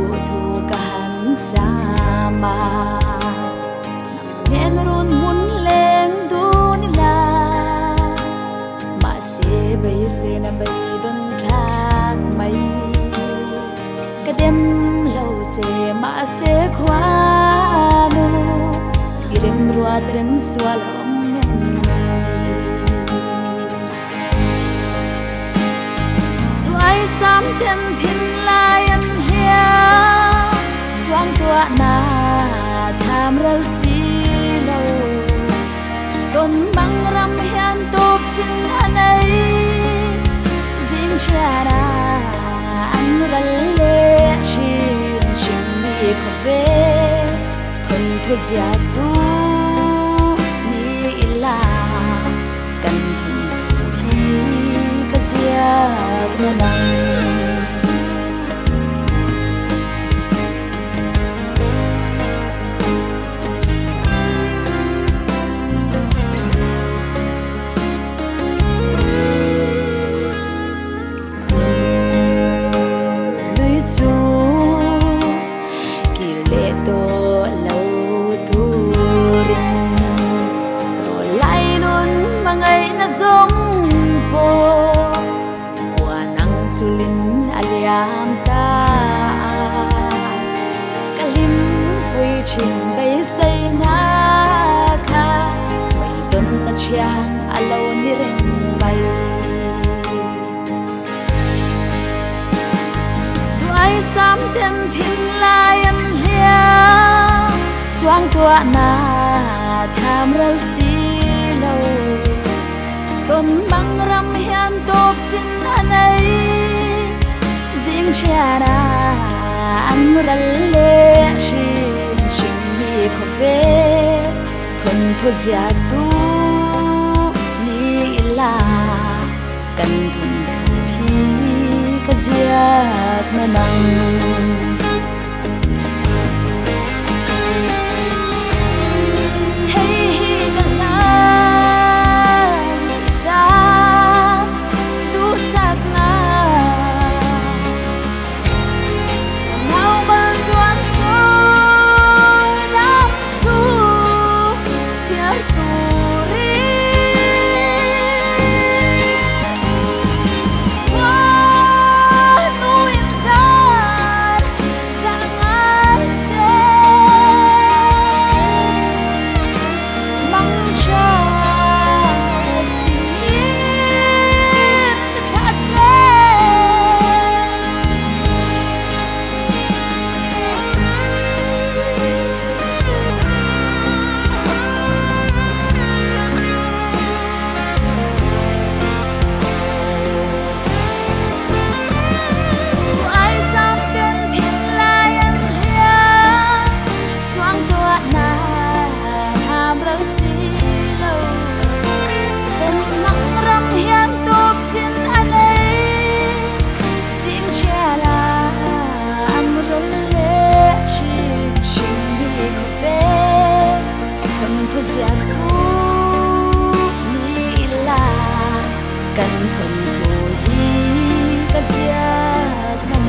hian du thu ka han sama nen run mun leng du ni la ma se bay se na bay don thak mai ka dem lo se ma se khwa no irem ruat rem swal om tu ai sam ten thin swang na tham ral si lo ton bang ram hian top sin anai zin chara an ral le chin chin chim đi ve thon thu zia tu ni sông bồ giống po qua nắng su linh aliam ta kalim quy trình bay say na kha. Mày tuần na chiang alo ni ren bay tu ai sam ten thin lai an hlia swang tua na tham ral ton bang ram hian anh ấy. Anai jing chiara an rắn lê shin shin hi ko ve thuần thu giả tu ni la cần thuần thu khi ka zia na nặng. thôi gian khúc mi là cần thuần thủ hi cả gian